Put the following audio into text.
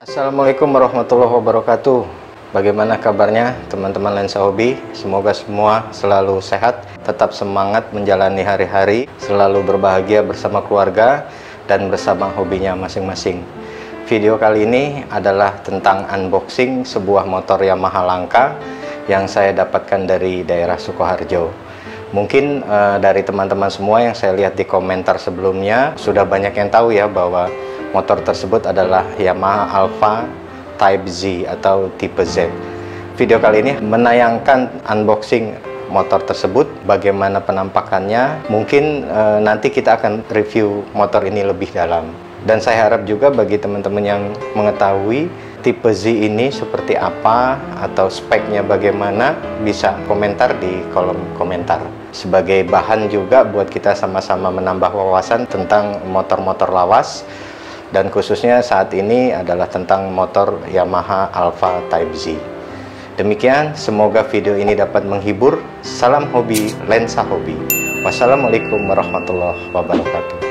Assalamualaikum warahmatullahi wabarakatuh Bagaimana kabarnya teman-teman lensa hobi? Semoga semua selalu sehat, tetap semangat menjalani hari-hari, selalu berbahagia bersama keluarga dan bersama hobinya masing-masing. Video kali ini adalah tentang unboxing sebuah motor Yamaha langka yang saya dapatkan dari daerah Sukoharjo. Mungkin uh, dari teman-teman semua yang saya lihat di komentar sebelumnya sudah banyak yang tahu ya bahwa motor tersebut adalah Yamaha Alpha Type Z atau tipe Z. Video kali ini menayangkan unboxing motor tersebut, bagaimana penampakannya. Mungkin e, nanti kita akan review motor ini lebih dalam. Dan saya harap juga bagi teman-teman yang mengetahui tipe Z ini seperti apa atau speknya bagaimana bisa komentar di kolom komentar sebagai bahan juga buat kita sama-sama menambah wawasan tentang motor-motor lawas dan khususnya saat ini adalah tentang motor Yamaha Alpha Type Z. Demikian, semoga video ini dapat menghibur. Salam hobi, lensa hobi. Wassalamualaikum warahmatullahi wabarakatuh.